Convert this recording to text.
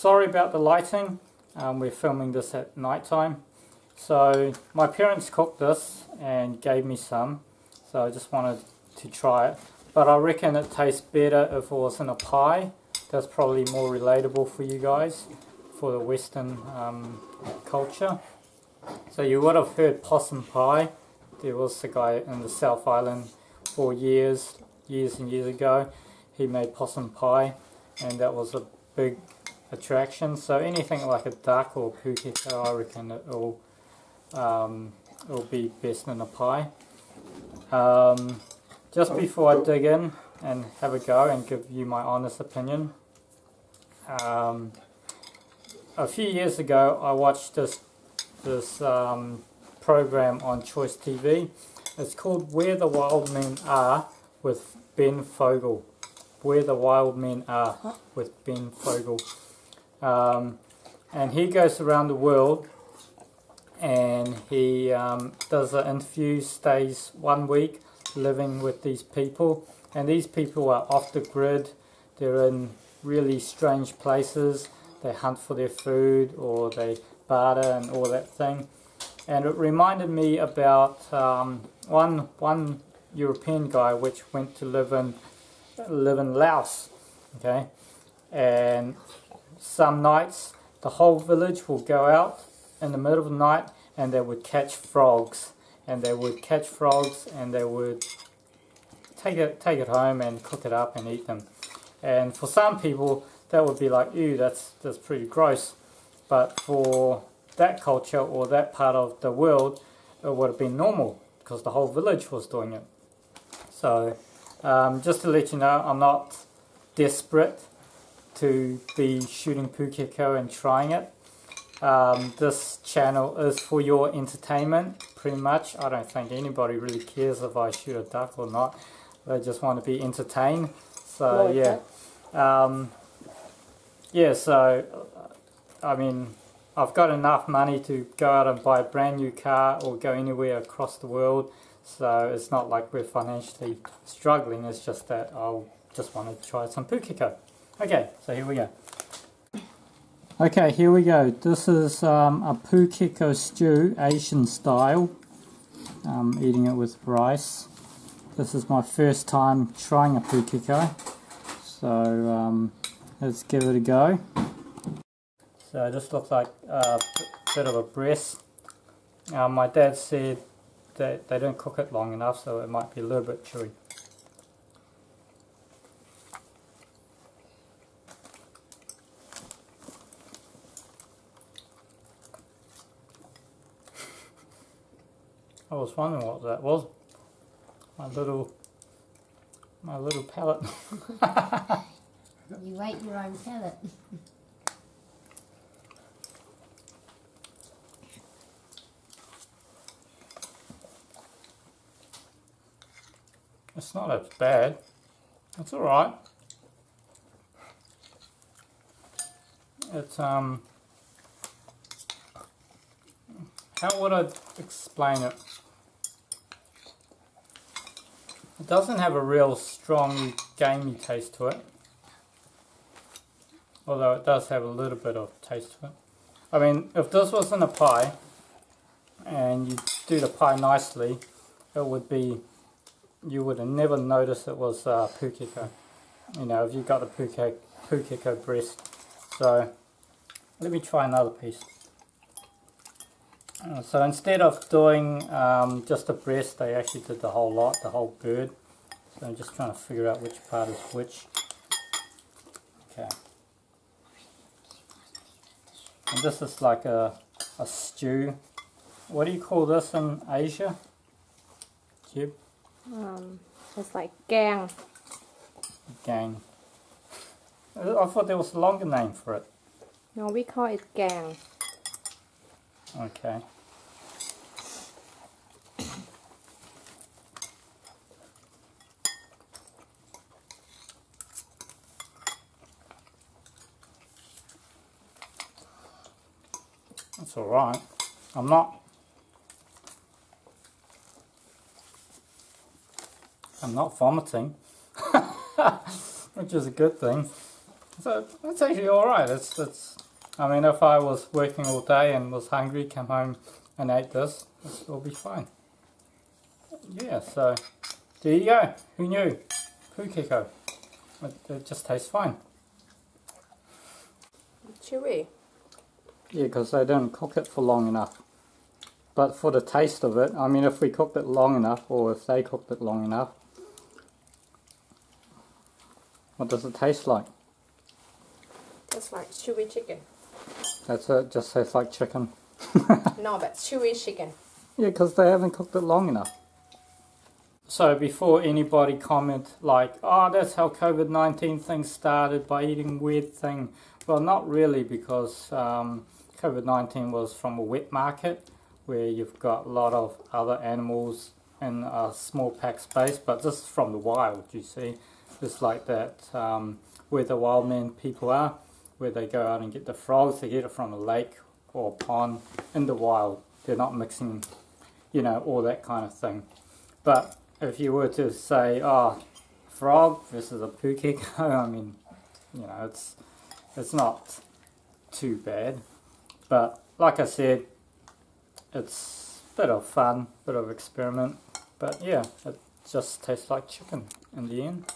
sorry about the lighting. Um, we're filming this at night time. So my parents cooked this and gave me some. So I just wanted to try it. But I reckon it tastes better if it was in a pie. That's probably more relatable for you guys for the Western um, culture. So you would have heard possum pie. There was a guy in the South Island for years, years and years ago. He made possum pie and that was a big attraction. So anything like a duck or pukeko, I reckon it'll, um, it'll be best in a pie. Um, just before I dig in and have a go and give you my honest opinion, um, a few years ago I watched this this um, program on Choice TV. It's called Where the Wild Men Are with Ben Fogle. Where the Wild Men Are with Ben Fogle. Um, and he goes around the world and he um, does an interview, stays one week living with these people. And these people are off the grid, they're in really strange places, they hunt for their food or they barter and all that thing. And it reminded me about um, one, one European guy which went to live in, live in Laos. Okay, and some nights the whole village will go out in the middle of the night and they would catch frogs. And they would catch frogs and they would take it take it home and cook it up and eat them. And for some people that would be like ew that's that's pretty gross. But for that culture or that part of the world it would have been normal because the whole village was doing it. So um, just to let you know I'm not desperate to be shooting Pukeko and trying it. Um, this channel is for your entertainment, pretty much. I don't think anybody really cares if I shoot a duck or not. They just want to be entertained. So yeah, um, yeah. So I mean, I've got enough money to go out and buy a brand new car or go anywhere across the world. So it's not like we're financially struggling. It's just that I just want to try some Pukeko. Okay, so here we go. Okay, here we go. This is um, a pukeko stew, Asian style. I'm eating it with rice. This is my first time trying a pukeko. So um, let's give it a go. So this looks like a bit of a breast. Uh, my dad said that they don't cook it long enough so it might be a little bit chewy. I was wondering what that was. My little, my little pellet. you ate your own pellet. it's not as bad. It's alright. It's, um, how would I explain it? It doesn't have a real strong gamey taste to it. Although it does have a little bit of taste to it. I mean, if this was in a pie, and you do the pie nicely, it would be, you would have never noticed it was uh, pukeko. You know, if you got the pukeko, pukeko breast. So, let me try another piece. Uh, so instead of doing um, just the breast, they actually did the whole lot, the whole bird. So I'm just trying to figure out which part is which. Okay. And this is like a, a stew. What do you call this in Asia? Jib? Um, it's like gang. Gang. I thought there was a longer name for it. No, we call it gang. Okay. That's alright. I'm not I'm not vomiting which is a good thing. So it's actually alright. It's, it's, I mean, if I was working all day and was hungry, come home and ate this, it'll be fine. Yeah, so there you go. Who knew? Pukeko. It, it just tastes fine. Chewy. Yeah, because they didn't cook it for long enough. But for the taste of it, I mean, if we cooked it long enough, or if they cooked it long enough, what does it taste like? It's like chewy chicken. That's it, just tastes like chicken. no, but chewy chicken. Yeah, because they haven't cooked it long enough. So before anybody comment like, oh, that's how COVID-19 thing started by eating weird thing. Well, not really because um, COVID-19 was from a wet market where you've got a lot of other animals in a small packed space, but this is from the wild, you see. Just like that, um, where the wild men people are, where they go out and get the frogs, they get it from a lake or a pond in the wild. They're not mixing, you know, all that kind of thing. But if you were to say, oh, frog versus a pukeko, I mean, you know, it's it's not too bad. But like I said, it's a bit of fun, bit of experiment. But yeah, it just tastes like chicken in the end.